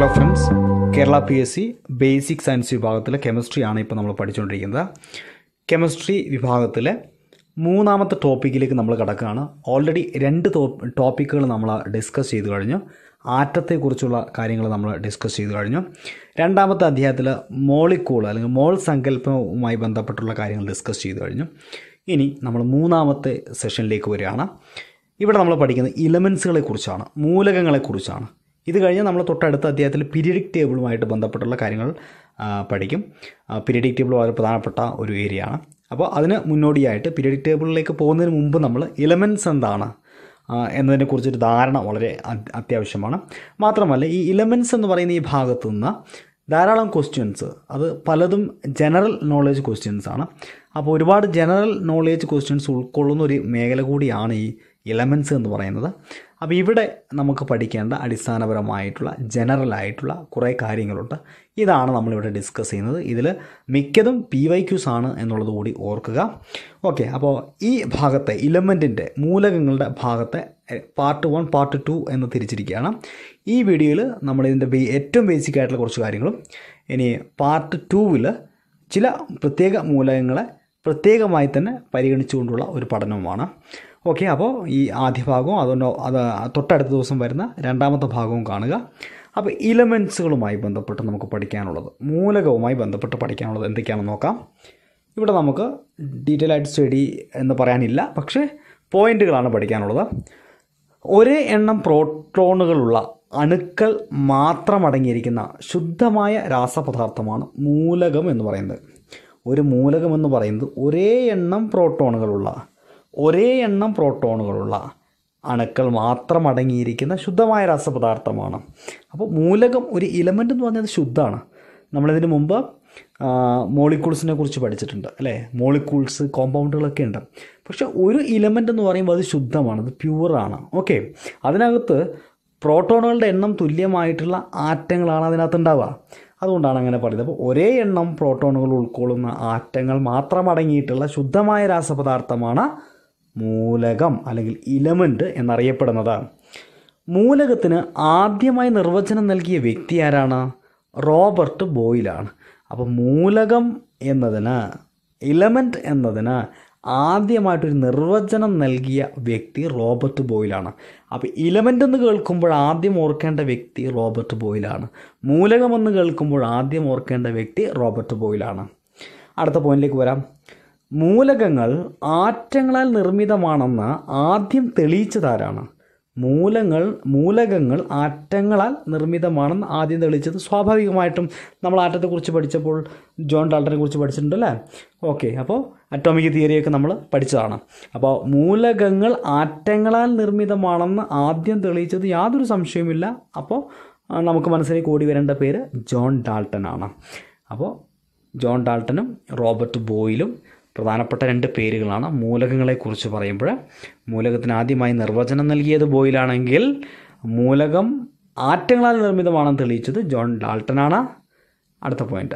Hello friends Kerala P S C basic science വിഭാഗത്തിലെ കെമിസ്ട്രിയാണ് ഇപ്പോൾ നമ്മൾ പഠിച്ചുകൊണ്ടിരിക്കുന്നത് കെമിസ്ട്രി വിഭാഗത്തിലെ മൂന്നാമത്തെ ടോപ്പിക്കിലേക്ക് നമ്മൾ കിടക്കുകയാണ്. ഓൾറെഡി രണ്ട് ടോപ്പിക്കുകൾ നമ്മൾ ഡിസ്കസ് ചെയ്തു കഴിഞ്ഞു. ആറ്റത്തെക്കുറിച്ചുള്ള കാര്യങ്ങൾ നമ്മൾ ഡിസ്കസ് ചെയ്തു കഴിഞ്ഞു. രണ്ടാമത്തെ അധ്യായത്തിൽ മോളിക്കൂൾ അല്ലെങ്കിൽ മോൾ സങ്കല്പവുമായി ബന്ധപ്പെട്ടുള്ള കാര്യങ്ങൾ ഡിസ്കസ് ചെയ്തു കഴിഞ്ഞു. ഇനി നമ്മൾ മൂന്നാമത്തെ സെഷനിലേക്ക് വരികയാണ്. ഇവിടെ നമ്മൾ പഠിക്കുന്നത് ഇലമെൻസുകളെ കുറിച്ചാണ് മൂലകങ്ങളെ കുറിച്ചാണ്. ഇത് കഴിഞ്ഞ് നമ്മൾ തൊട്ടടുത്ത അധ്യായത്തിൽ പീരിയഡിക് ടേബിളുമായിട്ട് ബന്ധപ്പെട്ടുള്ള കാര്യങ്ങൾ പഠിക്കും. പീരിയഡിക് ടേബിൾ വളരെ പ്രധാനപ്പെട്ട ഒരു ഏരിയ ആണ്. അപ്പോൾ അതിന് മുന്നോടിയായിട്ട് പീരിയഡിക് ടേബിളിലേക്ക് പോകുന്നതിന് മുമ്പ് നമ്മൾ ഇലമെൻസ് എന്താണ്? എന്നതിനെ എന്നതിനെക്കുറിച്ചൊരു ധാരണ വളരെ അത്യാവശ്യമാണ്. മാത്രമല്ല ഈ ഇലമെൻസ് എന്ന് പറയുന്ന ഈ ഭാഗത്തു നിന്ന് ധാരാളം ക്വസ്റ്റ്യൻസ് അത് പലതും ജനറൽ നോളേജ് ക്വസ്റ്റ്യൻസ് ആണ്. അപ്പോൾ ഒരുപാട് ജനറൽ നോളേജ് ക്വസ്റ്റ്യൻസ് ഉൾക്കൊള്ളുന്ന ഒരു മേഖല കൂടിയാണ് ഈ ഇലമെൻസ് എന്ന് പറയുന്നത്. അപ്പോൾ ഇവിടെ നമുക്ക് പഠിക്കേണ്ട അടിസ്ഥാനപരമായിട്ടുള്ള ജനറൽ ആയിട്ടുള്ള കുറേ കാര്യങ്ങളുണ്ട്. ഇതാണ് നമ്മളിവിടെ ഡിസ്കസ് ചെയ്യുന്നത്. ഇതിൽ മിക്കതും പി വൈ ക്യൂസ് ആണ് എന്നുള്ളത് കൂടി ഓർക്കുക. ഓക്കെ അപ്പോൾ ഈ ഭാഗത്തെ ഇലമെന്റിന്റെ മൂലകങ്ങളുടെ ഭാഗത്തെ പാർട്ട് വൺ പാർട്ട് ടു എന്ന് തിരിച്ചിരിക്കുകയാണ്. ഈ വീഡിയോയിൽ നമ്മളിതിന്റെ ഏറ്റവും ബേസിക് ആയിട്ടുള്ള കുറച്ച് കാര്യങ്ങളും ഇനി പാർട്ട് ടൂവിൽ ചില പ്രത്യേക മൂലകങ്ങളെ പ്രത്യേകമായി തന്നെ പരിഗണിച്ചുകൊണ്ടുള്ള ഒരു പഠനവുമാണ്. ഓക്കെ അപ്പോൾ ഈ ആദ്യ ഭാഗവും അതുകൊണ്ട് അത് തൊട്ടടുത്ത ദിവസം വരുന്ന രണ്ടാമത്തെ ഭാഗവും കാണുക. അപ്പോൾ ഇലമെൻസുകളുമായി ബന്ധപ്പെട്ട് നമുക്ക് പഠിക്കാനുള്ളത് മൂലകവുമായി ബന്ധപ്പെട്ട് പഠിക്കാനുള്ളത് എന്തൊക്കെയാണെന്ന് നോക്കാം. ഇവിടെ നമുക്ക് ഡീറ്റെയിൽ ആയിട്ട് സ്റ്റഡി എന്ന് പറയാനില്ല പക്ഷേ പോയിന്റുകളാണ് പഠിക്കാനുള്ളത്. ഒരേ എണ്ണം പ്രോട്ടോണുകളുള്ള അണുക്കൾ മാത്രം അടങ്ങിയിരിക്കുന്ന ശുദ്ധമായ രാസപദാർത്ഥമാണ് മൂലകം എന്ന് പറയുന്നത്. ഒരു മൂലകം എന്ന് പറയുന്നത് ഒരേ എണ്ണം പ്രോട്ടോണുകളുള്ള ഒരേ എണ്ണം പ്രോട്ടോണുകളുള്ള അണുക്കൾ മാത്രം അടങ്ങിയിരിക്കുന്ന ശുദ്ധമായ രാസപദാർത്ഥമാണ്. അപ്പോൾ മൂലകം ഒരു ഇലമെന്റ് എന്ന് പറഞ്ഞാൽ ശുദ്ധമാണ്. നമ്മളിതിന് മുമ്പ് മോളിക്യൂൾസിനെ കുറിച്ച് പഠിച്ചിട്ടുണ്ട് അല്ലേ? മോളിക്യൂൾസ് കോമ്പൗണ്ടുകളൊക്കെ ഉണ്ട്. പക്ഷെ ഒരു ഇലമെന്റ് എന്ന് പറയുമ്പോൾ അത് ശുദ്ധമാണ് അത് പ്യുവറാണ് ഓക്കെ അതിനകത്ത് പ്രോട്ടോണുകളുടെ എണ്ണം തുല്യമായിട്ടുള്ള ആറ്റങ്ങളാണ് അതിനകത്ത് ഉണ്ടാവുക. അതുകൊണ്ടാണ് അങ്ങനെ പറയുന്നത്. അപ്പോൾ ഒരേ എണ്ണം പ്രോട്ടോണുകൾ ഉൾക്കൊള്ളുന്ന ആറ്റങ്ങൾ മാത്രം അടങ്ങിയിട്ടുള്ള ശുദ്ധമായ രാസപദാർത്ഥമാണ് മൂലകം അല്ലെങ്കിൽ ഇലമെന്റ് എന്നറിയപ്പെടുന്നത്. മൂലകത്തിന് ആദ്യമായി നിർവചനം നൽകിയ വ്യക്തി ആരാണ്? റോബർട്ട് ബോയിലാണ്. അപ്പോൾ മൂലകം എന്നതിന് ഇലമെന്റ് എന്നതിന് ആദ്യമായിട്ടൊരു നിർവചനം നൽകിയ വ്യക്തി റോബർട്ട് ബോയിലാണ്. അപ്പോൾ ഇലമെന്റ് എന്ന് കേൾക്കുമ്പോൾ ആദ്യം ഓർക്കേണ്ട വ്യക്തി റോബർട്ട് ബോയിലാണ്. മൂലകമെന്ന് കേൾക്കുമ്പോൾ ആദ്യം ഓർക്കേണ്ട വ്യക്തി റോബർട്ട് ബോയിലാണ്. അടുത്ത പോയിന്റിലേക്ക് വരാം. മൂലകങ്ങൾ ആറ്റങ്ങളാൽ നിർമ്മിതമാണെന്ന് ആദ്യം തെളിയിച്ചതാരാണ്? മൂലങ്ങൾ മൂലകങ്ങൾ ആറ്റങ്ങളാൽ നിർമ്മിതമാണെന്ന് ആദ്യം തെളിയിച്ചത് സ്വാഭാവികമായിട്ടും നമ്മൾ ആറ്റത്തെക്കുറിച്ച് പഠിച്ചപ്പോൾ ജോൺ ഡാൾട്ടനെ കുറിച്ച് പഠിച്ചിട്ടുണ്ട് അല്ലേ ഓക്കെ അപ്പോൾ അറ്റോമിക് തിയറിയൊക്കെ നമ്മൾ പഠിച്ചതാണ്. അപ്പോൾ മൂലകങ്ങൾ ആറ്റങ്ങളാൽ നിർമ്മിതമാണെന്ന് ആദ്യം തെളിയിച്ചത് യാതൊരു സംശയവുമില്ല. അപ്പോൾ നമുക്ക് മനസ്സിലേക്ക് ഓടി വരേണ്ട പേര് ജോൺ ഡാൾട്ടനാണ് അപ്പോൾ ജോൺ ഡാൾട്ടനും റോബർട്ട് ബോയിലും പ്രധാനപ്പെട്ട രണ്ട് പേരുകളാണ്. മൂലകങ്ങളെക്കുറിച്ച് പറയുമ്പോൾ മൂലകത്തിന് ആദ്യമായി നിർവചനം നൽകിയത് ബോയിലാണെങ്കിൽ മൂലകം ആറ്റങ്ങളാൽ നിർമ്മിതമാണെന്ന് തെളിയിച്ചത് ജോൺ ഡാൾട്ടനാണ്. അടുത്ത പോയിന്റ്.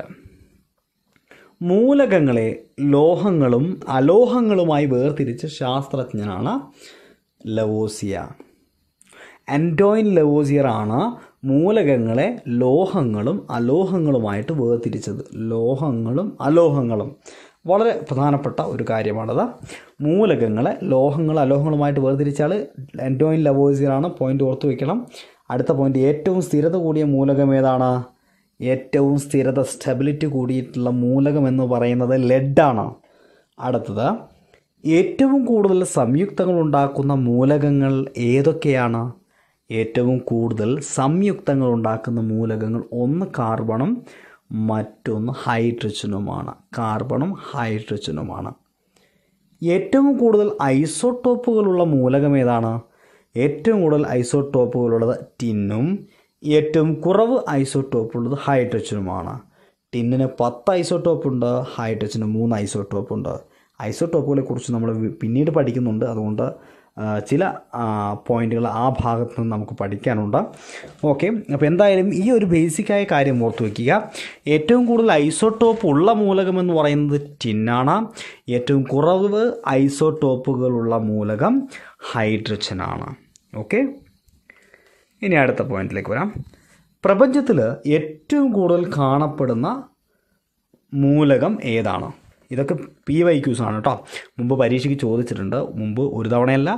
മൂലകങ്ങളെ ലോഹങ്ങളും അലോഹങ്ങളുമായി വേർതിരിച്ച ശാസ്ത്രജ്ഞനാണ് ലവോസിയ. ആന്റോയിൻ ലവോസിയർ ആണ് മൂലകങ്ങളെ ലോഹങ്ങളും അലോഹങ്ങളുമായിട്ട് വേർതിരിച്ചത്. ലോഹങ്ങളും അലോഹങ്ങളും. വളരെ പ്രധാനപ്പെട്ട ഒരു കാര്യമാണത്. മൂലകങ്ങളെ ലോഹങ്ങൾ അലോഹങ്ങളുമായിട്ട് വേർതിരിച്ചാൽ എൻഡോയിൻ ലവോസിയറാണ് പോയിന്റ് ഓർത്ത് വയ്ക്കണം അടുത്ത പോയിന്റ് ഏറ്റവും സ്ഥിരത കൂടിയ മൂലകം ഏതാണ്? ഏറ്റവും സ്ഥിരത സ്റ്റെബിലിറ്റി കൂടിയിട്ടുള്ള മൂലകം എന്ന് പറയുന്നത് ലെഡാണ് അടുത്തത് ഏറ്റവും കൂടുതൽ സംയുക്തങ്ങൾ ഉണ്ടാക്കുന്ന മൂലകങ്ങൾ ഏതൊക്കെയാണ്? ഏറ്റവും കൂടുതൽ സംയുക്തങ്ങൾ ഉണ്ടാക്കുന്ന മൂലകങ്ങൾ ഒന്ന് കാർബണും മറ്റൊന്ന് ഹൈഡ്രജനുമാണ്. കാർബണും ഹൈഡ്രജനുമാണ്. ഏറ്റവും കൂടുതൽ ഐസോടോപ്പുകളുള്ള മൂലകം ഏതാണ്? ഏറ്റവും കൂടുതൽ ഐസോടോപ്പുകളുള്ളത് ടിന്നും ഏറ്റവും കുറവ് ഐസോടോപ്പുള്ളത് ഹൈഡ്രജനുമാണ്. ടിന്നിന് പത്ത് ഐസോടോപ്പ് ഉണ്ട് ഹൈഡ്രജന് മൂന്ന് ഐസോടോപ്പ് ഉണ്ട് ഐസോട്ടോപ്പുകളെ കുറിച്ച് നമ്മൾ പിന്നീട് പഠിക്കുന്നുണ്ട്. അതുകൊണ്ട് ചില പോയിന്റുകൾ ആ ഭാഗത്ത് നിന്ന് നമുക്ക് പഠിക്കാനുണ്ട്. ഓക്കെ അപ്പോൾ എന്തായാലും ഈ ഒരു ബേസിക്കായ കാര്യം ഓർത്ത് വയ്ക്കുക ഏറ്റവും കൂടുതൽ ഐസോടോപ്പ് ഉള്ള മൂലകം എന്ന് പറയുന്നത് ടിന്നാണ്. ഏറ്റവും കുറവ് ഐസോടോപ്പുകളുള്ള മൂലകം ഹൈഡ്രജനാണ്. ഓക്കെ ഇനി അടുത്ത പോയിന്റിലേക്ക് വരാം. പ്രപഞ്ചത്തിൽ ഏറ്റവും കൂടുതൽ കാണപ്പെടുന്ന മൂലകം ഏതാണ്? ഇതൊക്കെ പി വൈ ക്യൂസ് ആണ് കേട്ടോ മുമ്പ് പരീക്ഷയ്ക്ക് ചോദിച്ചിട്ടുണ്ട്. മുമ്പ് ഒരു തവണയല്ല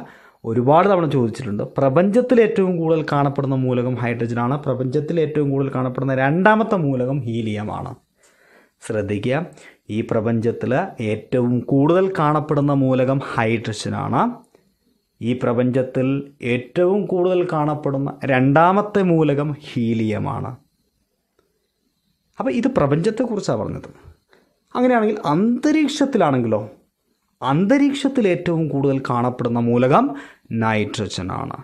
ഒരുപാട് തവണ ചോദിച്ചിട്ടുണ്ട്. പ്രപഞ്ചത്തിൽ ഏറ്റവും കൂടുതൽ കാണപ്പെടുന്ന മൂലകം ഹൈഡ്രജനാണ് പ്രപഞ്ചത്തിൽ ഏറ്റവും കൂടുതൽ കാണപ്പെടുന്ന രണ്ടാമത്തെ മൂലകം ഹീലിയമാണ് ശ്രദ്ധിക്കുക. ഈ പ്രപഞ്ചത്തിൽ ഏറ്റവും കൂടുതൽ കാണപ്പെടുന്ന മൂലകം ഹൈഡ്രജനാണ് ഈ പ്രപഞ്ചത്തിൽ ഏറ്റവും കൂടുതൽ കാണപ്പെടുന്ന രണ്ടാമത്തെ മൂലകം ഹീലിയമാണ് അപ്പോൾ ഇത് പ്രപഞ്ചത്തെക്കുറിച്ചാണ് പറഞ്ഞത്? അങ്ങനെയാണെങ്കിൽ അന്തരീക്ഷത്തിലാണെങ്കിലോ അന്തരീക്ഷത്തിൽ ഏറ്റവും കൂടുതൽ കാണപ്പെടുന്ന മൂലകം നൈട്രജൻ ആണ്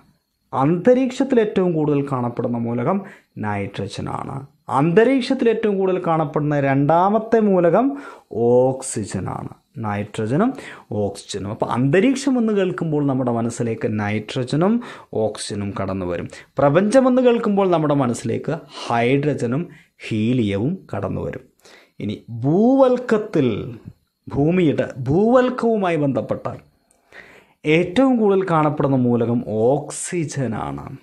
അന്തരീക്ഷത്തിൽ ഏറ്റവും കൂടുതൽ കാണപ്പെടുന്ന മൂലകം നൈട്രജൻ ആണ് അന്തരീക്ഷത്തിൽ ഏറ്റവും കൂടുതൽ കാണപ്പെടുന്ന രണ്ടാമത്തെ മൂലകം ഓക്സിജൻ ആണ് നൈട്രജനും ഓക്സിജനും. അപ്പോൾ അന്തരീക്ഷം എന്ന് കേൾക്കുമ്പോൾ നമ്മുടെ മനസ്സിലേക്ക് നൈട്രജനും ഓക്സിജനും കടന്നു വരും. പ്രപഞ്ചമെന്ന് കേൾക്കുമ്പോൾ നമ്മുടെ മനസ്സിലേക്ക് ഹൈഡ്രജനും ഹീലിയവും കടന്നു വരും. ഇനി ഭൂവൽക്കത്തിൽ ഭൂമിയുടെ ഭൂവൽക്കവുമായി ബന്ധപ്പെട്ട ഏറ്റവും കൂടുതൽ കാണപ്പെടുന്ന മൂലകം ഓക്സിജനാണ്.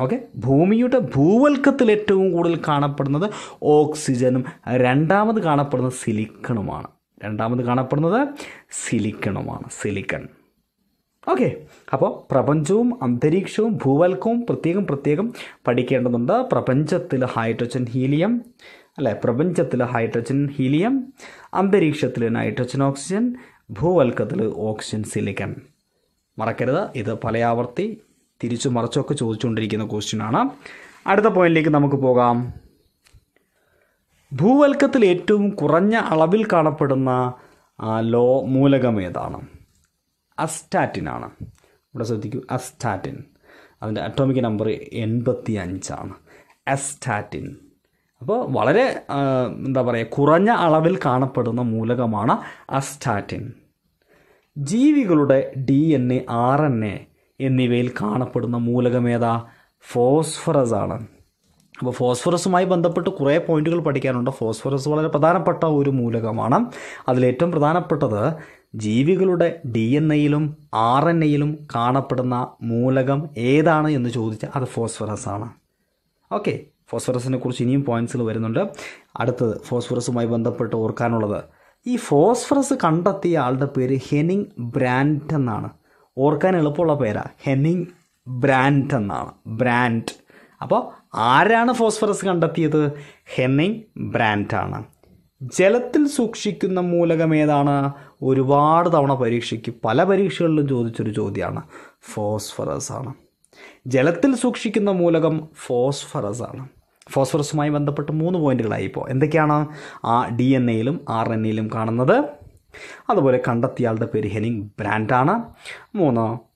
ഓക്കെ? ഭൂമിയുടെ ഭൂവൽക്കത്തിൽ ഏറ്റവും കൂടുതൽ കാണപ്പെടുന്നത് ഓക്സിജനും രണ്ടാമത് കാണപ്പെടുന്നത് സിലിക്കണുമാണ്. രണ്ടാമത് കാണപ്പെടുന്നത് സിലിക്കണുമാണ് സിലിക്കൺ. ഓക്കെ? അപ്പോൾ പ്രപഞ്ചവും അന്തരീക്ഷവും ഭൂവൽക്കവും പ്രത്യേകം പ്രത്യേകം പഠിക്കേണ്ടതുണ്ട്. പ്രപഞ്ചത്തിൽ ഹൈഡ്രജൻ ഹീലിയം അല്ലേ? പ്രപഞ്ചത്തിൽ ഹൈഡ്രജൻ ഹീലിയം അന്തരീക്ഷത്തിൽ നൈട്രജൻ ഓക്സിജൻ ഭൂവൽക്കത്തിൽ ഓക്സിജൻ സിലിക്കൺ. മറക്കരുത് ഇത് പലയാവർത്തി തിരിച്ചു മറിച്ചൊക്കെ ചോദിച്ചുകൊണ്ടിരിക്കുന്ന ക്വസ്റ്റ്യനാണ് അടുത്ത പോയിന്റിലേക്ക് നമുക്ക് പോകാം. ഭൂവൽക്കത്തിൽ ഏറ്റവും കുറഞ്ഞ അളവിൽ കാണപ്പെടുന്ന ലോ മൂലകം ഏതാണ്? അസ്റ്റാറ്റിനാണ് ഇവിടെ ശ്രദ്ധിക്കൂ അസ്റ്റാറ്റിൻ. അതിന്റെ അറ്റോമിക് നമ്പർ എൺപത്തി അഞ്ചാണ് അസ്റ്റാറ്റിൻ. അപ്പോൾ വളരെ എന്താ പറയുക കുറഞ്ഞ അളവിൽ കാണപ്പെടുന്ന മൂലകമാണ് അസ്റ്റാറ്റിൻ. ജീവികളുടെ D N A R N A എന്നിവയിൽ കാണപ്പെടുന്ന മൂലകം ഏതാ? ഫോസ്ഫറസ് ആണ്. അപ്പോൾ ഫോസ്ഫറസുമായി ബന്ധപ്പെട്ട് കുറേ പോയിന്റുകൾ പഠിക്കാനുണ്ട്. ഫോസ്ഫറസ് വളരെ പ്രധാനപ്പെട്ട ഒരു മൂലകമാണ്. അതിലേറ്റവും പ്രധാനപ്പെട്ടത് ജീവികളുടെ ഡി എൻ എയിലും ആർ എൻ എയിലും കാണപ്പെടുന്ന മൂലകം ഏതാണ് എന്ന് ചോദിച്ചാൽ അത് ഫോസ്ഫറസ് ആണ് ഓക്കെ. ഫോസ്ഫറസിനെ കുറിച്ച് ഇനിയും പോയിന്റ്സുകൾ വരുന്നുണ്ട്. അടുത്തത് ഫോസ്ഫറസുമായി ബന്ധപ്പെട്ട് ഓർക്കാനുള്ളത്. ഈ ഫോസ്ഫറസ് കണ്ടെത്തിയ ആളുടെ പേര് ഹെനിങ് ബ്രാൻഡ് എന്നാണ്. ഓർക്കാൻ എളുപ്പമുള്ള പേരാണ് ഹെനിങ് ബ്രാൻഡ് എന്നാണ്. ബ്രാൻഡ്. അപ്പോൾ ആരാണ് ഫോസ്ഫറസ് കണ്ടെത്തിയത്? ബ്രാൻഡ് ആണ്. ജലത്തിൽ സൂക്ഷിക്കുന്ന മൂലകം ഏതാണ്? ഒരുപാട് തവണ പരീക്ഷയ്ക്ക് പല പരീക്ഷകളിലും ചോദിച്ചൊരു ചോദ്യമാണ്. ഫോസ്ഫറസ് ആണ്. ജലത്തിൽ സൂക്ഷിക്കുന്ന മൂലകം ഫോസ്ഫറസ് ആണ്. ഫോസ്ഫറസുമായി ബന്ധപ്പെട്ട് മൂന്ന് പോയിന്റുകളായി ഇപ്പോൾ എന്തൊക്കെയാണ്? ആ ഡി എൻ എയിലും ആർ എൻ എയിലും കാണുന്നത്. അതുപോലെ കണ്ടെത്തിയാളുടെ പേര് ഹെനിങ് ബ്രാൻഡാണ് മൂന്ന്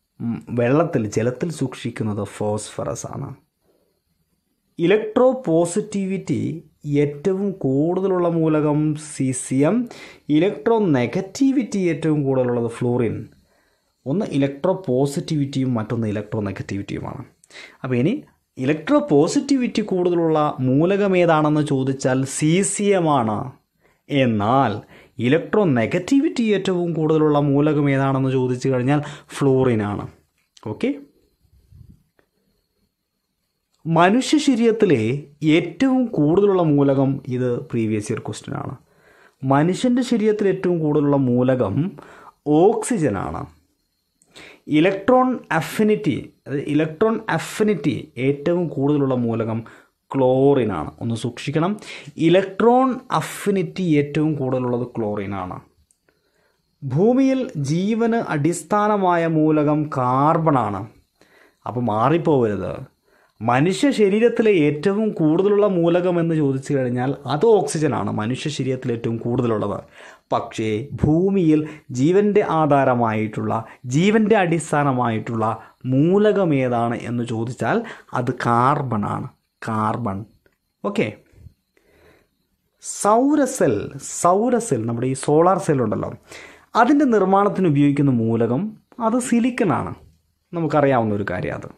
വെള്ളത്തിൽ ജലത്തിൽ സൂക്ഷിക്കുന്നത് ഫോസ്ഫറസ് ആണ്. ഇലക്ട്രോ പോസിറ്റിവിറ്റി ഏറ്റവും കൂടുതലുള്ള മൂലകം C C M electronegativity ഏറ്റവും കൂടുതലുള്ളത് ഫ്ലൂറിൻ. ഒന്ന് ഇലക്ട്രോ പോസിറ്റിവിറ്റിയും മറ്റൊന്ന് ഇലക്ട്രോ നെഗറ്റിവിറ്റിയുമാണ് അപ്പോൾ ഇനി ഇലക്ട്രോ പോസിറ്റിവിറ്റി കൂടുതലുള്ള മൂലകം ഏതാണെന്ന് ചോദിച്ചാൽ സി സി എം ആണ്. എന്നാൽ ഇലക്ട്രോ നെഗറ്റിവിറ്റി ഏറ്റവും കൂടുതലുള്ള മൂലകം ഏതാണെന്ന് ചോദിച്ചു കഴിഞ്ഞാൽ ഫ്ലോറിനാണ് ഓക്കെ മനുഷ്യ ശരീരത്തിലെ ഏറ്റവും കൂടുതലുള്ള മൂലകം ഇത് പ്രീവിയസ് ഇയർ ക്വസ്റ്റ്യൻ ആണ്. മനുഷ്യന്റെ ശരീരത്തിൽ ഏറ്റവും കൂടുതലുള്ള മൂലകം ഓക്സിജനാണ് ഇലക്ട്രോൺ അഫിനിറ്റി അതായത് ഇലക്ട്രോൺ അഫിനിറ്റി ഏറ്റവും കൂടുതലുള്ള മൂലകം ക്ലോറിനാണ്. ഒന്ന് സൂക്ഷിക്കണം. ഇലക്ട്രോൺ അഫിനിറ്റി ഏറ്റവും കൂടുതലുള്ളത് ക്ലോറിനാണ്. ഭൂമിയിൽ ജീവന് അടിസ്ഥാനമായ മൂലകം കാർബണാണ്. അപ്പോൾ മാറിപ്പോവരുത്. മനുഷ്യ ശരീരത്തിലെ ഏറ്റവും കൂടുതലുള്ള മൂലകം എന്ന് ചോദിച്ചു കഴിഞ്ഞാൽ അത് ഓക്സിജനാണ്. മനുഷ്യ ശരീരത്തിൽ ഏറ്റവും കൂടുതലുള്ളത്. പക്ഷേ ഭൂമിയിൽ ജീവന്റെ ആധാരമായിട്ടുള്ള ജീവന്റെ അടിസ്ഥാനമായിട്ടുള്ള മൂലകം ഏതാണ് എന്ന് ചോദിച്ചാൽ അത് കാർബണാണ്. കാർബൺ. ഓക്കെ. സൗരസെൽ സൗരസെൽ നമ്മുടെ ഈ സോളാർ സെൽ ഉണ്ടല്ലോ. അതിന്റെ നിർമ്മാണത്തിന് ഉപയോഗിക്കുന്ന മൂലകം അത് സിലിക്കനാണ് നമുക്കറിയാവുന്ന ഒരു കാര്യം അത്.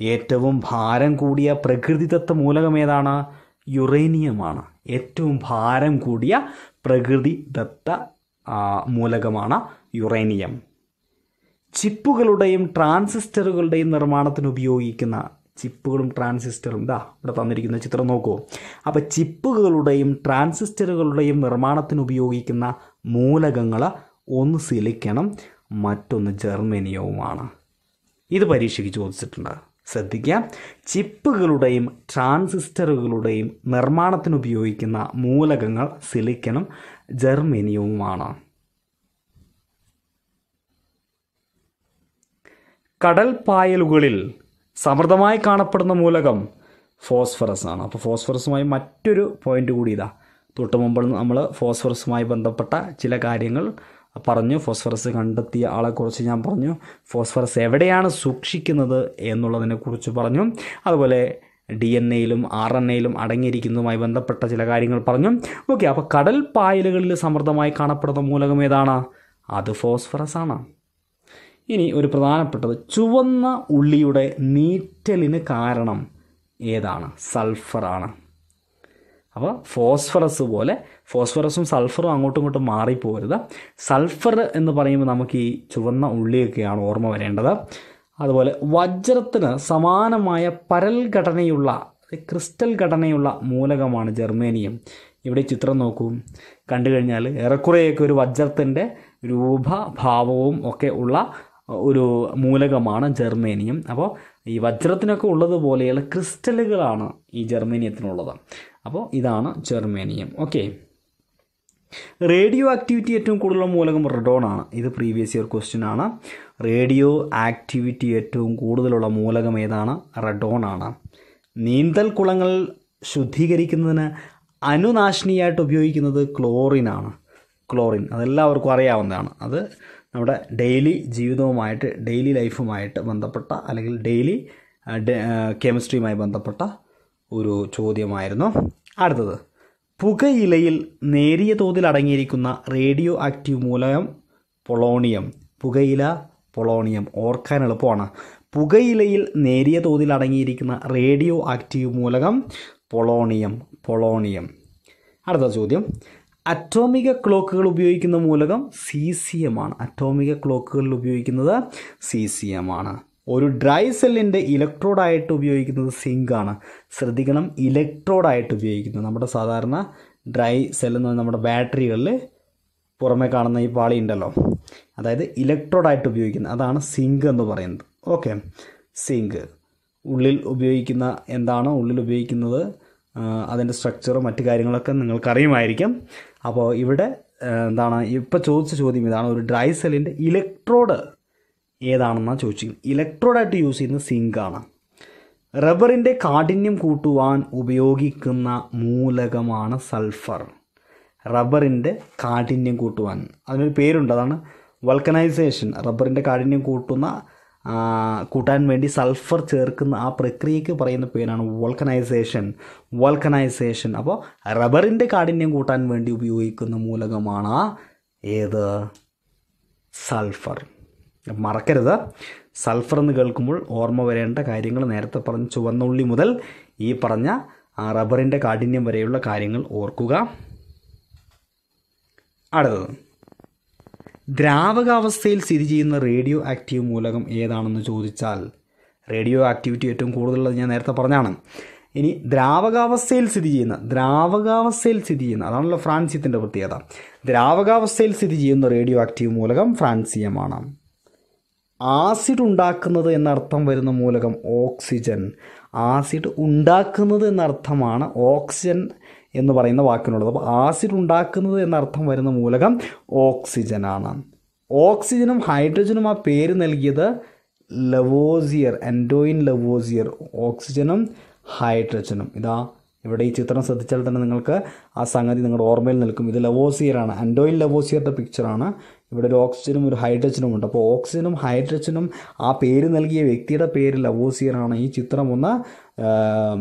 ഏറ്റവും ഭാരം കൂടിയ പ്രകൃതിദത്ത മൂലകം ഏതാണ്? യുറേനിയമാണ്. ഏറ്റവും ഭാരം കൂടിയ പ്രകൃതിദത്ത മൂലകമാണ് യുറേനിയം. ചിപ്പുകളുടെയും ട്രാൻസിസ്റ്ററുകളുടെയും നിർമ്മാണത്തിന് ഉപയോഗിക്കുന്ന ചിപ്പുകളും ട്രാൻസിസ്റ്ററും ഇതാ ഇവിടെ തന്നിരിക്കുന്ന ചിത്രം നോക്കൂ. അപ്പോൾ ചിപ്പുകളുടെയും ട്രാൻസിസ്റ്ററുകളുടെയും നിർമ്മാണത്തിന് ഉപയോഗിക്കുന്ന മൂലകങ്ങൾ ഒന്ന് സിലിക്കണം മറ്റൊന്ന് ജർമ്മനിയവുമാണ് ഇത് പരീക്ഷയ്ക്ക് ചോദിച്ചിട്ടുണ്ട്. ശ്രദ്ധിക്കുക. ചിപ്പുകളുടെയും ട്രാൻസിസ്റ്ററുകളുടെയും നിർമ്മാണത്തിന് ഉപയോഗിക്കുന്ന മൂലകങ്ങൾ സിലിക്കണും ജെർമേനിയവുമാണ് കടൽ പായലുകളിൽ സമൃദ്ധമായി കാണപ്പെടുന്ന മൂലകം ഫോസ്ഫറസ് ആണ്. അപ്പോൾ ഫോസ്ഫറസുമായി മറ്റൊരു പോയിന്റ് കൂടി ഇതാ. തൊട്ട് മുമ്പിൽ നമ്മൾ ഫോസ്ഫറസുമായി ബന്ധപ്പെട്ട ചില കാര്യങ്ങൾ പറഞ്ഞു ഫോസ്ഫറസ് കണ്ടെത്തിയ ആളെക്കുറിച്ച് ഞാൻ പറഞ്ഞു. ഫോസ്ഫറസ് എവിടെയാണ് സൂക്ഷിക്കുന്നത് എന്നുള്ളതിനെക്കുറിച്ച് പറഞ്ഞു. അതുപോലെ ഡി എൻ എയിലും ആർ എൻ എയിലും അടങ്ങിയിരിക്കുന്നതുമായി ബന്ധപ്പെട്ട ചില കാര്യങ്ങൾ പറഞ്ഞു. ഓക്കെ അപ്പോൾ കടൽ പായലുകളിൽ സമൃദ്ധമായി കാണപ്പെടുന്ന മൂലകം ഏതാണ്? അത് ഫോസ്ഫറസ് ആണ് ഇനി ഒരു പ്രധാനപ്പെട്ടത് ചുവന്ന ഉള്ളിയുടെ നീറ്റലിന് കാരണം ഏതാണ്? സൾഫറാണ്. അപ്പോൾ ഫോസ്ഫറസ് പോലെ ഫോസ്ഫറസും സൾഫറും അങ്ങോട്ടും ഇങ്ങോട്ടും മാറിപ്പോരുത്. സൾഫർ എന്ന് പറയുമ്പോൾ നമുക്ക് ഈ ചുവന്ന ഉള്ളിയൊക്കെയാണ് ഓർമ്മ വരേണ്ടത്. അതുപോലെ വജ്രത്തിന് സമാനമായ പരൽ ഘടനയുള്ള ക്രിസ്റ്റൽ ഘടനയുള്ള മൂലകമാണ് ജർമേനിയം ഇവിടെ ചിത്രം നോക്കൂ. കണ്ടു കഴിഞ്ഞാൽ ഏറെക്കുറെയൊക്കെ ഒരു വജ്രത്തിന്റെ രൂപഭാവവും ഒക്കെ ഉള്ള ഒരു മൂലകമാണ് ജർമേനിയം അപ്പോൾ ഈ വജ്രത്തിനൊക്കെ ഉള്ളതുപോലെയുള്ള ക്രിസ്റ്റലുകളാണ് ഈ ജർമ്മേനിയത്തിനുള്ളത്. അപ്പോൾ ഇതാണ് ജർമേനിയം ഓക്കെ. റേഡിയോ ആക്ടിവിറ്റി ഏറ്റവും കൂടുതലുള്ള മൂലകം റെഡോൺ ആണ്. ഇത് പ്രീവിയസ് ഇയർ ക്വസ്റ്റ്യൻ ആണ്. റേഡിയോ ആക്ടിവിറ്റി ഏറ്റവും കൂടുതലുള്ള മൂലകം ഏതാണ്? റെഡോൺ ആണ്. നീന്തൽ കുളങ്ങൾ ശുദ്ധീകരിക്കുന്നതിന് അനുനാശിനിയായിട്ട് ഉപയോഗിക്കുന്നത് ക്ലോറിൻ ആണ്. ക്ലോറിൻ അതെല്ലാവർക്കും അറിയാവുന്നതാണ്. അത് നമ്മുടെ ഡെയിലി ജീവിതവുമായിട്ട് ഡെയിലി ലൈഫുമായിട്ട് ബന്ധപ്പെട്ട അല്ലെങ്കിൽ ഡെയിലി കെമിസ്ട്രിയുമായി ബന്ധപ്പെട്ട ഒരു ചോദ്യമായിരുന്നു. അടുത്തത്. പുകയിലയിൽ നേരിയ തോതിൽ അടങ്ങിയിരിക്കുന്ന റേഡിയോ ആക്റ്റീവ് മൂലകം പൊളോണിയം. പുകയില പൊളോണിയം ഓർക്കാൻ എളുപ്പമാണ്. പുകയിലയിൽ നേരിയ തോതിൽ അടങ്ങിയിരിക്കുന്ന റേഡിയോ ആക്റ്റീവ് മൂലകം പൊളോണിയം പൊളോണിയം. അടുത്ത ചോദ്യം. അറ്റോമിക ക്ലോക്കുകൾ ഉപയോഗിക്കുന്ന മൂലകം സി സി എം ആണ്. അറ്റോമിക ക്ലോക്കുകളിൽ ഉപയോഗിക്കുന്നത് സി സി എം ആണ്. ഒരു ഡ്രൈ സെല്ലിന്റെ ഇലക്ട്രോഡായിട്ട് ഉപയോഗിക്കുന്നത് സിങ്ക് ആണ്. ശ്രദ്ധിക്കണം ഇലക്ട്രോഡായിട്ട് ഉപയോഗിക്കുന്നത് നമ്മുടെ സാധാരണ ഡ്രൈ സെല്ലെന്ന് പറഞ്ഞാൽ നമ്മുടെ ബാറ്ററികളിൽ പുറമേ കാണുന്ന ഈ പാളി ഉണ്ടല്ലോ. അതായത് ഇലക്ട്രോഡായിട്ട് ഉപയോഗിക്കുന്നത് അതാണ് സിങ്ക് എന്ന് പറയുന്നത്. ഓക്കെ. സിങ്ക്. ഉള്ളിൽ ഉപയോഗിക്കുന്ന എന്താണ്? ഉള്ളിൽ ഉപയോഗിക്കുന്നത് അതിന്റെ സ്ട്രക്ചറും മറ്റു കാര്യങ്ങളൊക്കെ നിങ്ങൾക്കറിയുമായിരിക്കും. അപ്പോൾ ഇവിടെ എന്താണ് ഇപ്പോൾ ചോദിച്ച ചോദ്യം ഇതാണ് ഒരു ഡ്രൈ സെല്ലിന്റെ ഇലക്ട്രോഡ് ഏതാണെന്നാണ് ചോദിച്ചിരിക്കുന്നത് ഇലക്ട്രോഡായിട്ട് യൂസ് ചെയ്യുന്നത് സിങ്കാണ് റബ്ബറിന്റെ കാഠിന്യം കൂട്ടുവാൻ ഉപയോഗിക്കുന്ന മൂലകമാണ് സൾഫർ റബ്ബറിന്റെ കാഠിന്യം കൂട്ടുവാൻ. അതിനൊരു പേരുണ്ട് അതാണ് വൾക്കനൈസേഷൻ റബ്ബറിന്റെ കാഠിന്യം കൂട്ടുന്ന കൂട്ടാൻ വേണ്ടി സൾഫർ ചേർക്കുന്ന ആ പ്രക്രിയയ്ക്ക് പറയുന്ന പേരാണ് വൾക്കനൈസേഷൻ വൾക്കനൈസേഷൻ അപ്പോൾ റബ്ബറിന്റെ കാഠിന്യം കൂട്ടാൻ വേണ്ടി ഉപയോഗിക്കുന്ന മൂലകമാണ് ഏത്? സൾഫർ മറക്കരുത്. സൾഫർ എന്ന് കേൾക്കുമ്പോൾ ഓർമ്മ വരേണ്ട കാര്യങ്ങൾ നേരത്തെ പറഞ്ഞ ചുവന്ന ഉള്ളി മുതൽ ഈ പറഞ്ഞ റബ്ബറിന്റെ കാഠിന്യം വരെയുള്ള കാര്യങ്ങൾ ഓർക്കുക. അടുത്തത്. ദ്രാവകാവസ്ഥയിൽ സ്ഥിതി ചെയ്യുന്ന റേഡിയോ ആക്റ്റീവ് മൂലകം ഏതാണെന്ന് ചോദിച്ചാൽ റേഡിയോ ആക്ടിവിറ്റി ഏറ്റവും കൂടുതലുള്ളത് ഞാൻ നേരത്തെ പറഞ്ഞാണ്. ഇനി ദ്രാവകാവസ്ഥയിൽ സ്ഥിതി ചെയ്യുന്ന ദ്രാവകാവസ്ഥയിൽ സ്ഥിതി ചെയ്യുന്ന അതാണല്ലോ ഫ്രാൻസിയത്തിന്റെ പ്രത്യേകത. ദ്രാവകാവസ്ഥയിൽ സ്ഥിതി ചെയ്യുന്ന റേഡിയോ ആക്റ്റീവ് മൂലകം ഫ്രാൻസിയമാണ്. ആസിഡ് ഉണ്ടാക്കുന്നത് എന്നർത്ഥം വരുന്ന മൂലകം ഓക്സിജൻ. ആസിഡ് ഉണ്ടാക്കുന്നത് എന്നർത്ഥമാണ് ഓക്സിജൻ എന്ന് പറയുന്ന വാക്കിനുള്ളത്. അപ്പോൾ ആസിഡ് ഉണ്ടാക്കുന്നത് എന്നർത്ഥം വരുന്ന മൂലകം ഓക്സിജനാണ്. ഓക്സിജനും ഹൈഡ്രജനും ആ പേര് നൽകിയത് ലവോസിയർ എൻഡോയിൻ ലവോസിയർ. ഓക്സിജനും ഹൈഡ്രജനും. ഇതാ ഇവിടെ ഈ ചിത്രം ശ്രദ്ധിച്ചാൽ തന്നെ നിങ്ങൾക്ക് ആ സംഗതി നിങ്ങളുടെ ഓർമ്മയിൽ നിൽക്കും. ഇത് ലവോസിയറാണ്. അൻഡോയിൽ ലവോസിയറുടെ പിക്ചറാണ് ഇവിടെ ഒരു ഓക്സിജനും ഒരു ഹൈഡ്രജനും ഉണ്ട്. അപ്പോൾ ഓക്സിജനും ഹൈഡ്രജനും ആ പേര് നൽകിയ വ്യക്തിയുടെ പേര് ലവോസിയറാണ് ഈ ചിത്രം ഒന്ന്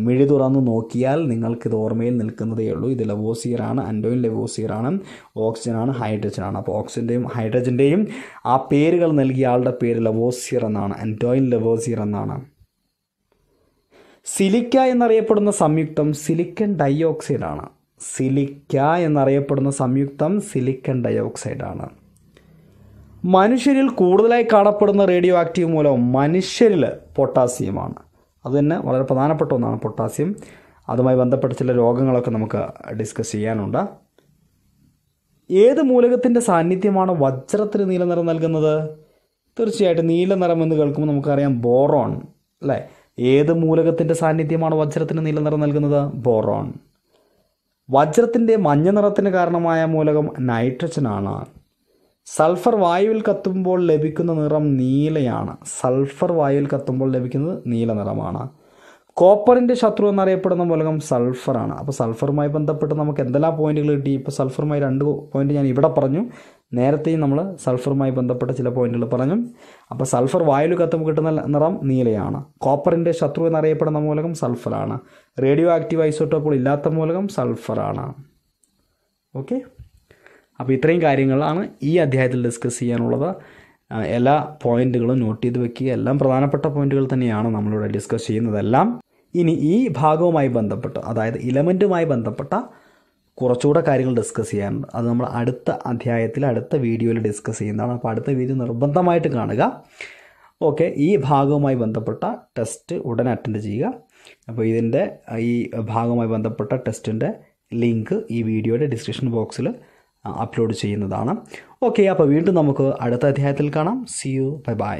മിഴി തുറന്ന് നോക്കിയാൽ നിങ്ങൾക്കിത് ഓർമ്മയിൽ നിൽക്കുന്നതേ ഉള്ളൂ. ഇത് ലവോസിയറാണ് അൻഡോയിൻ ലവോസിയറാണ് ഓക്സിജനാണ് ഹൈഡ്രജനാണ് അപ്പോൾ ഓക്സിജന്റെയും ഹൈഡ്രജന്റെയും ആ പേരുകൾ നൽകിയ ആളുടെ പേര് ലവോസിയർ എന്നാണ്. അൻഡോയിൻ ലവോസിയർ എന്നാണ്. സിലിക്ക എന്നറിയപ്പെടുന്ന സംയുക്തം സിലിക്കൺ ഡൈഓക്സൈഡ് ആണ് സിലിക്ക എന്നറിയപ്പെടുന്ന സംയുക്തം സിലിക്കൺ ഡയോക്സൈഡ് ആണ് മനുഷ്യരിൽ കൂടുതലായി കാണപ്പെടുന്ന റേഡിയോ ആക്റ്റീവ് മൂലം മനുഷ്യരിൽ പൊട്ടാസ്യമാണ്. അത് തന്നെ വളരെ പ്രധാനപ്പെട്ട ഒന്നാണ് പൊട്ടാസ്യം. അതുമായി ബന്ധപ്പെട്ട ചില രോഗങ്ങളൊക്കെ നമുക്ക് ഡിസ്കസ് ചെയ്യാനുണ്ട്. ഏത് മൂലകത്തിന്റെ സാന്നിധ്യമാണ് വജ്രത്തിന് നീല നിറം നൽകുന്നത്? തീർച്ചയായിട്ടും നീല നിറം എന്ന് കേൾക്കുമ്പോൾ നമുക്കറിയാം ബോറോൺ അല്ലേ? ഏത് മൂലകത്തിന്റെ സാന്നിധ്യമാണ് വജ്രത്തിന് നീല നിറം നൽകുന്നത്? ബോറോൺ. വജ്രത്തിന്റെ മഞ്ഞ നിറത്തിന് കാരണമായ മൂലകം നൈട്രജനാണ്. സൾഫർ വായുവിൽ കത്തുമ്പോൾ ലഭിക്കുന്ന നിറം നീലയാണ്. സൾഫർ വായുവിൽ കത്തുമ്പോൾ ലഭിക്കുന്നത് നീല നിറമാണ്. കോപ്പറിന്റെ ശത്രു എന്നറിയപ്പെടുന്ന മൂലകം സൾഫറാണ്. അപ്പോൾ സൾഫറുമായി ബന്ധപ്പെട്ട് നമുക്ക് എന്തെല്ലാം പോയിന്റുകൾ കിട്ടി? ഇപ്പോൾ സൾഫറുമായി രണ്ട് പോയിന്റ് ഞാൻ ഇവിടെ പറഞ്ഞു. നേരത്തെയും നമ്മൾ സൾഫറുമായി ബന്ധപ്പെട്ട ചില പോയിന്റുകൾ പറഞ്ഞു. അപ്പോൾ സൾഫർ വായുവിൽ കത്തുമ്പോൾ കിട്ടുന്ന നിറം നീലയാണ്. കോപ്പറിന്റെ ശത്രു എന്നറിയപ്പെടുന്ന മൂലകം സൾഫറാണ്. റേഡിയോ ആക്റ്റീവ് ഐസോട്ടോപ്പുകൾ ഇല്ലാത്ത മൂലകം സൾഫറാണ്. ഓക്കെ? അപ്പോൾ ഇത്രയും കാര്യങ്ങളാണ് ഈ അധ്യായത്തിൽ ഡിസ്കസ് ചെയ്യാനുള്ളത്. എല്ലാ പോയിന്റുകളും നോട്ട് ചെയ്ത് വെക്കുക. എല്ലാം പ്രധാനപ്പെട്ട പോയിന്റുകൾ തന്നെയാണ് നമ്മളിവിടെ ഡിസ്കസ് ചെയ്യുന്നതെല്ലാം. ഇനി ഈ ഭാഗവുമായി ബന്ധപ്പെട്ട് അതായത് ഇലമെന്റുമായി ബന്ധപ്പെട്ട കുറച്ചുകൂടെ കാര്യങ്ങൾ ഡിസ്കസ് ചെയ്യാനുണ്ട് അത് നമ്മൾ അടുത്ത അധ്യായത്തിൽ അടുത്ത വീഡിയോയിൽ ഡിസ്കസ് ചെയ്യുന്നതാണ്. അപ്പോൾ അടുത്ത വീഡിയോ നിർബന്ധമായിട്ട് കാണുക. ഓക്കെ ഈ ഭാഗവുമായി ബന്ധപ്പെട്ട ടെസ്റ്റ് ഉടൻ അറ്റൻഡ് ചെയ്യുക. അപ്പോൾ ഇതിന്റെ ഈ ഭാഗവുമായി ബന്ധപ്പെട്ട ടെസ്റ്റിന്റെ ലിങ്ക് ഈ വീഡിയോയുടെ ഡിസ്ക്രിപ്ഷൻ ബോക്സിൽ അപ്ലോഡ് ചെയ്യുന്നതാണ്. ഓക്കെ അപ്പോൾ വീണ്ടും നമുക്ക് അടുത്ത അധ്യായത്തിൽ കാണാം. C U bye bye